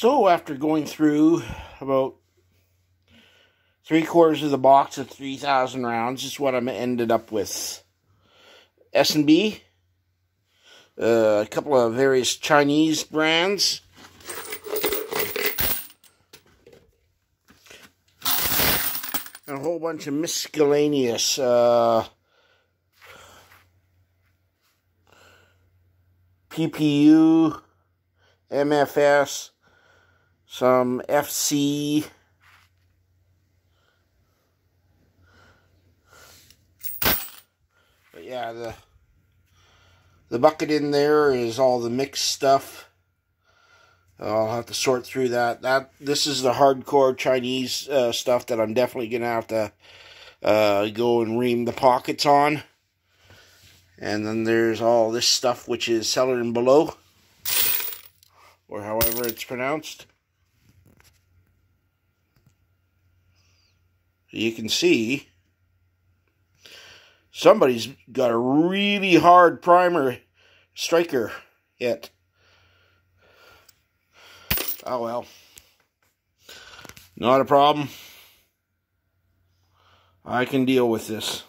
So after going through about three quarters of the box of 3,000 rounds is what I ended up with. S&B, uh, a couple of various Chinese brands, and a whole bunch of miscellaneous uh, PPU, MFS, some FC, but yeah, the the bucket in there is all the mixed stuff. I'll have to sort through that. That this is the hardcore Chinese uh, stuff that I'm definitely gonna have to uh, go and ream the pockets on. And then there's all this stuff which is Sellier and Bellot, or however it's pronounced. You can see somebody's got a really hard primer striker hit. Oh well. Not a problem. I can deal with this.